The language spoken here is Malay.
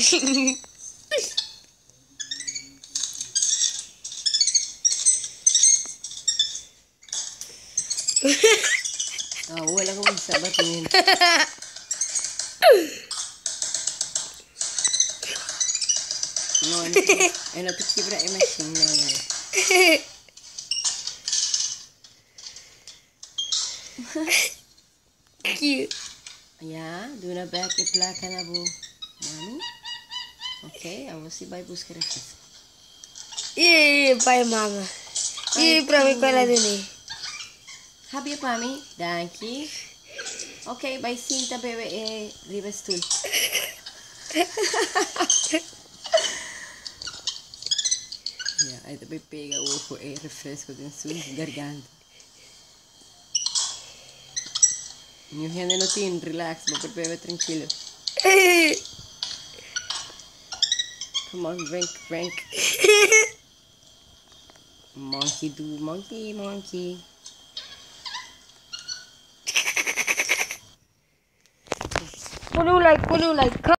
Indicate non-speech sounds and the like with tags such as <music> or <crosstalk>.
Ah, wala ko magsabat yun. Ngon. Ay, napitsi ba ay machine na yun. Cute. Yeah, do na back iplaka na po. Mami? Okay, I will see by buscar aqui. E pai mama. E para mim qual é dele? Habia para mim, danke. Okay, bye Cinta bebê e eh, Rivas <laughs> Tool. yeah, aí também pega o oco e eh, refresco de sua garganta. Minha gente não tem relax, meu bebê tranquilo. <laughs> Come on, drink, drink. monkey do, monkey, monkey. What do you like? What do you like? Come